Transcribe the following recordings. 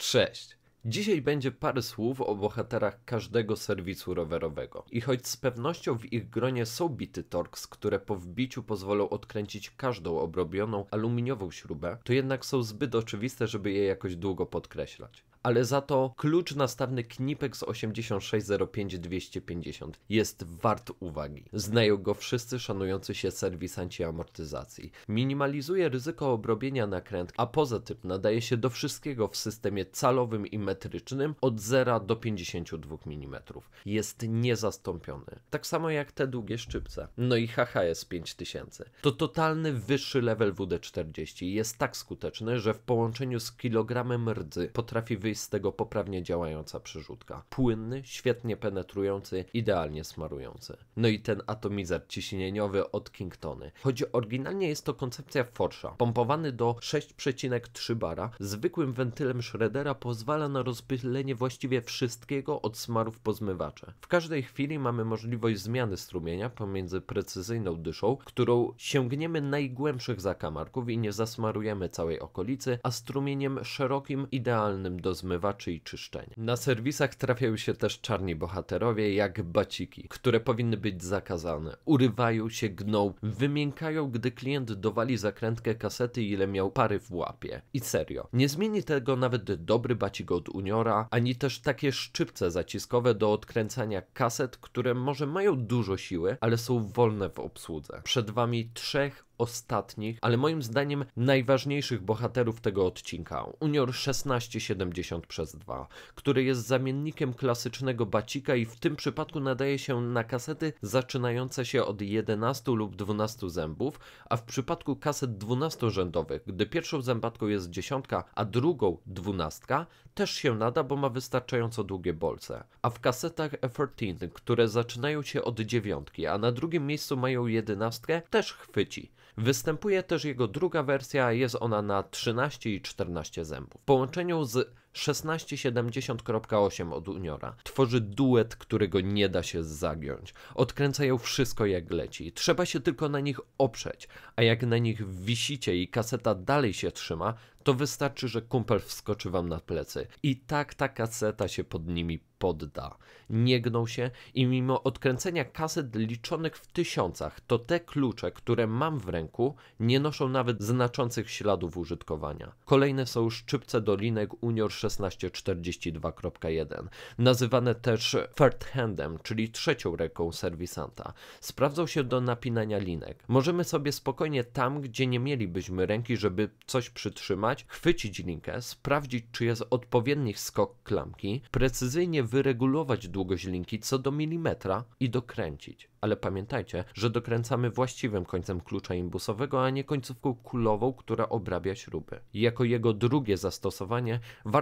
Cześć! Dzisiaj będzie parę słów o bohaterach każdego serwisu rowerowego. I choć z pewnością w ich gronie są bity Torx, które po wbiciu pozwolą odkręcić każdą obrobioną aluminiową śrubę, to jednak są zbyt oczywiste, żeby je jakoś długo podkreślać ale za to klucz nastawny Knipex 8605250 jest wart uwagi. Znają go wszyscy szanujący się serwisanci amortyzacji. Minimalizuje ryzyko obrobienia nakręt, a poza tym nadaje się do wszystkiego w systemie calowym i metrycznym od 0 do 52 mm. Jest niezastąpiony. Tak samo jak te długie szczypce. No i HHS 5000. To totalny wyższy level WD-40 jest tak skuteczny, że w połączeniu z kilogramem rdzy potrafi wyjść z tego poprawnie działająca przerzutka. Płynny, świetnie penetrujący, idealnie smarujący. No i ten atomizer ciśnieniowy od Kingtony. Choć oryginalnie jest to koncepcja Forsza, pompowany do 6,3 bara, zwykłym wentylem Schroedera pozwala na rozpylenie właściwie wszystkiego od smarów po zmywacze. W każdej chwili mamy możliwość zmiany strumienia pomiędzy precyzyjną dyszą, którą sięgniemy najgłębszych zakamarków i nie zasmarujemy całej okolicy, a strumieniem szerokim, idealnym do zmywaczy i czyszczenia. Na serwisach trafiają się też czarni bohaterowie jak baciki, które powinny być zakazane. Urywają się, gną, wymiękają, gdy klient dowali zakrętkę kasety ile miał pary w łapie. I serio, nie zmieni tego nawet dobry bacik od Uniora, ani też takie szczypce zaciskowe do odkręcania kaset, które może mają dużo siły, ale są wolne w obsłudze. Przed wami trzech ostatnich, ale moim zdaniem najważniejszych bohaterów tego odcinka. Unior 1670 przez 2, który jest zamiennikiem klasycznego bacika i w tym przypadku nadaje się na kasety zaczynające się od 11 lub 12 zębów, a w przypadku kaset 12-rzędowych, gdy pierwszą zębatką jest dziesiątka, a drugą dwunastka, też się nada, bo ma wystarczająco długie bolce. A w kasetach F14, które zaczynają się od dziewiątki, a na drugim miejscu mają jedenastkę, też chwyci. Występuje też jego druga wersja, jest ona na 13 i 14 zębów. W połączeniu z 1670.8 od Uniora. Tworzy duet, którego nie da się zagiąć. Odkręcają wszystko jak leci. Trzeba się tylko na nich oprzeć, a jak na nich wisicie i kaseta dalej się trzyma, to wystarczy, że kumpel wskoczy wam na plecy. I tak ta kaseta się pod nimi podda. Nie gną się i mimo odkręcenia kaset liczonych w tysiącach, to te klucze, które mam w ręku, nie noszą nawet znaczących śladów użytkowania. Kolejne są szczypce dolinek Unior 1642.1, nazywane też third handem, czyli trzecią ręką serwisanta. Sprawdzą się do napinania linek. Możemy sobie spokojnie tam, gdzie nie mielibyśmy ręki, żeby coś przytrzymać, chwycić linkę, sprawdzić, czy jest odpowiedni skok klamki, precyzyjnie wyregulować długość linki co do milimetra i dokręcić ale pamiętajcie, że dokręcamy właściwym końcem klucza imbusowego, a nie końcówką kulową, która obrabia śruby. Jako jego drugie zastosowanie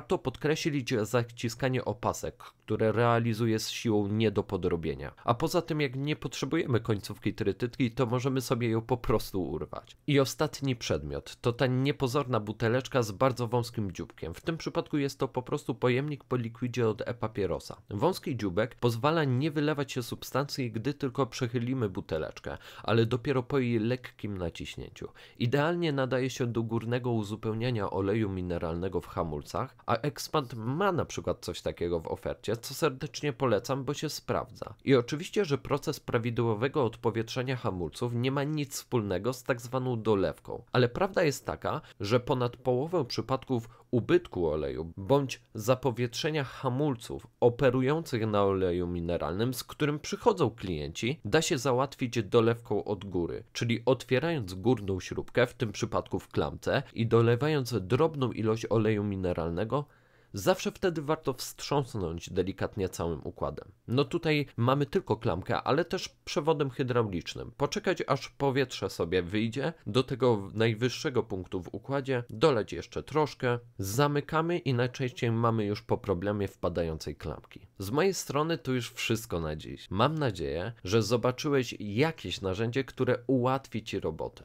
warto podkreślić zaciskanie opasek, które realizuje z siłą nie do podrobienia. A poza tym, jak nie potrzebujemy końcówki trytytki, to możemy sobie ją po prostu urwać. I ostatni przedmiot to ta niepozorna buteleczka z bardzo wąskim dzióbkiem. W tym przypadku jest to po prostu pojemnik po likwidzie od e-papierosa. Wąski dzióbek pozwala nie wylewać się substancji, gdy tylko przechylimy buteleczkę, ale dopiero po jej lekkim naciśnięciu. Idealnie nadaje się do górnego uzupełniania oleju mineralnego w hamulcach, a Expand ma na przykład coś takiego w ofercie, co serdecznie polecam, bo się sprawdza. I oczywiście, że proces prawidłowego odpowietrzenia hamulców nie ma nic wspólnego z tak zwaną dolewką, ale prawda jest taka, że ponad połowę przypadków ubytku oleju bądź zapowietrzenia hamulców operujących na oleju mineralnym, z którym przychodzą klienci, da się załatwić dolewką od góry, czyli otwierając górną śrubkę, w tym przypadku w klamce, i dolewając drobną ilość oleju mineralnego Zawsze wtedy warto wstrząsnąć delikatnie całym układem. No tutaj mamy tylko klamkę, ale też przewodem hydraulicznym. Poczekać aż powietrze sobie wyjdzie do tego najwyższego punktu w układzie, doleć jeszcze troszkę, zamykamy i najczęściej mamy już po problemie wpadającej klamki. Z mojej strony to już wszystko na dziś. Mam nadzieję, że zobaczyłeś jakieś narzędzie, które ułatwi Ci robotę.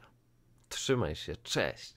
Trzymaj się, cześć!